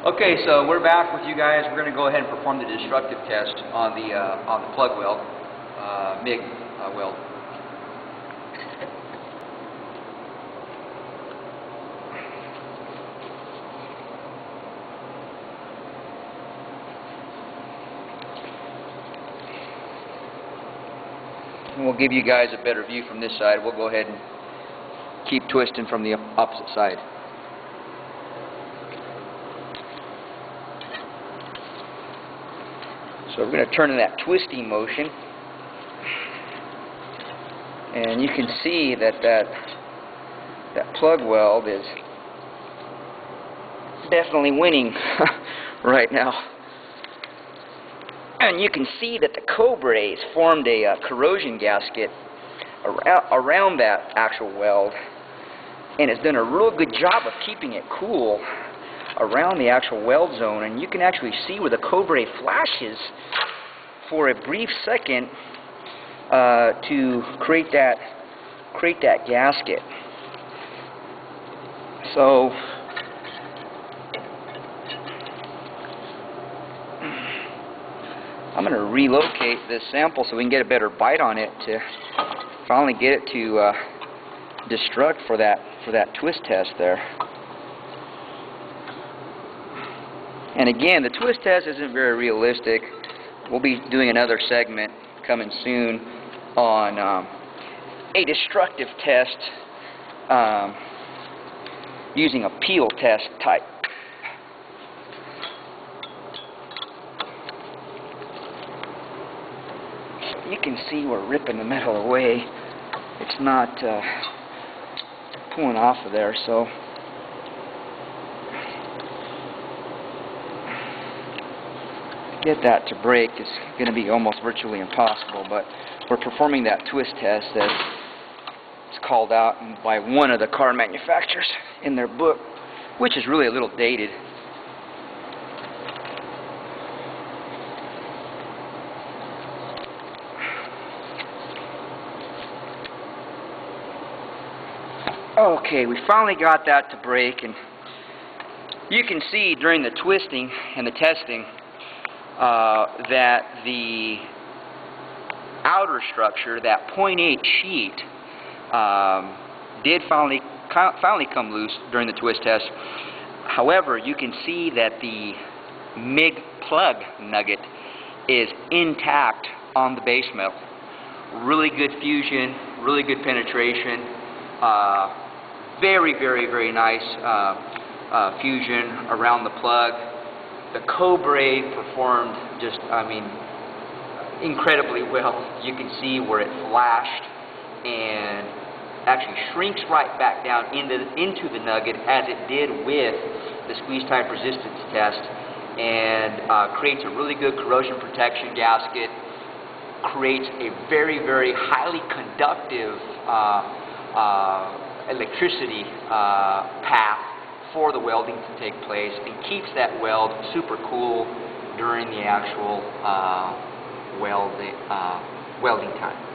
Okay, so we're back with you guys. We're going to go ahead and perform the destructive test on the uh, on the plug weld, uh, MIG uh, weld. And we'll give you guys a better view from this side. We'll go ahead and keep twisting from the opposite side. So we're going to turn in that twisting motion. And you can see that that, that plug weld is definitely winning right now. And you can see that the Cobre has formed a uh, corrosion gasket around, around that actual weld and has done a real good job of keeping it cool around the actual weld zone and you can actually see where the Cobre flashes for a brief second uh, to create that create that gasket. So I'm going to relocate this sample so we can get a better bite on it to finally get it to uh, destruct for that for that twist test there. And again, the twist test isn't very realistic. We'll be doing another segment coming soon on um, a destructive test um, using a peel test type. You can see we're ripping the metal away. It's not uh, pulling off of there, so get that to break is going to be almost virtually impossible, but we're performing that twist test that is called out by one of the car manufacturers in their book, which is really a little dated. Okay, we finally got that to break and you can see during the twisting and the testing uh, that the outer structure, that .8 sheet, um, did finally finally come loose during the twist test. However, you can see that the MIG plug nugget is intact on the base metal. Really good fusion, really good penetration, uh, very, very, very nice uh, uh, fusion around the plug the Cobre performed just, I mean, incredibly well. You can see where it flashed and actually shrinks right back down into, into the nugget as it did with the squeeze type resistance test and uh, creates a really good corrosion protection gasket, creates a very, very highly conductive uh, uh, electricity uh, path for the welding to take place and keeps that weld super cool during the actual uh, weld, uh, welding time.